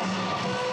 Música